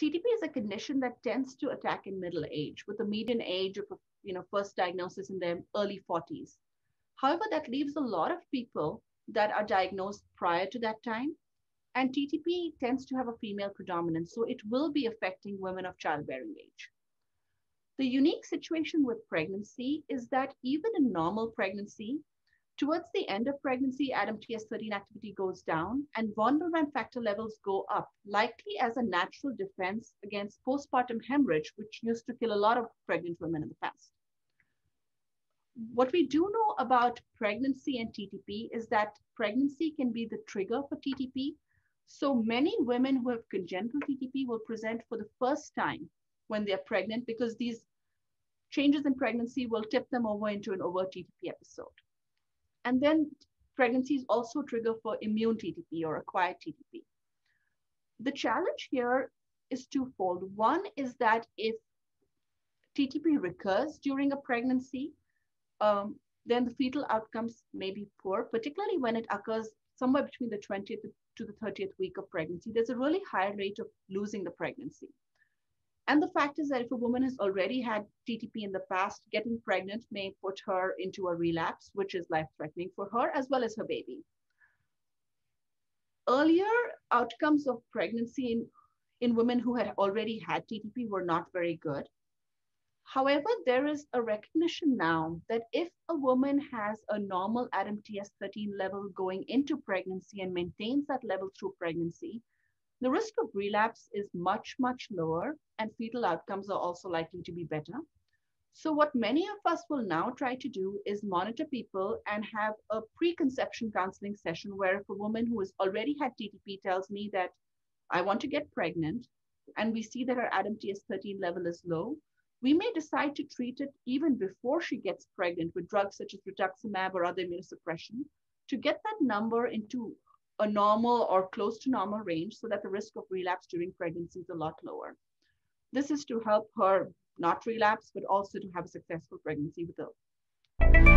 TTP is a condition that tends to attack in middle age with a median age of, you know, first diagnosis in their early 40s. However, that leaves a lot of people that are diagnosed prior to that time. And TTP tends to have a female predominance, so it will be affecting women of childbearing age. The unique situation with pregnancy is that even in normal pregnancy, towards the end of pregnancy, ADAMTS13 activity goes down and von Willebrand factor levels go up, likely as a natural defense against postpartum hemorrhage, which used to kill a lot of pregnant women in the past. What we do know about pregnancy and TTP is that pregnancy can be the trigger for TTP. So many women who have congenital TTP will present for the first time when they're pregnant because these changes in pregnancy will tip them over into an overt TTP episode. And then pregnancies also trigger for immune TTP or acquired TTP. The challenge here is twofold. One is that if TTP recurs during a pregnancy, um, then the fetal outcomes may be poor, particularly when it occurs somewhere between the 20th to the 30th week of pregnancy. There's a really high rate of losing the pregnancy. And the fact is that if a woman has already had TTP in the past, getting pregnant may put her into a relapse, which is life threatening for her as well as her baby. Earlier outcomes of pregnancy in, in women who had already had TTP were not very good. However, there is a recognition now that if a woman has a normal ADAMTS13 level going into pregnancy and maintains that level through pregnancy, the risk of relapse is much, much lower, and fetal outcomes are also likely to be better. So, what many of us will now try to do is monitor people and have a preconception counseling session where if a woman who has already had TTP tells me that I want to get pregnant, and we see that her ADAMTS13 level is low, we may decide to treat it even before she gets pregnant with drugs such as rituximab or other immunosuppression to get that number into a normal or close to normal range so that the risk of relapse during pregnancy is a lot lower. This is to help her not relapse, but also to have a successful pregnancy with a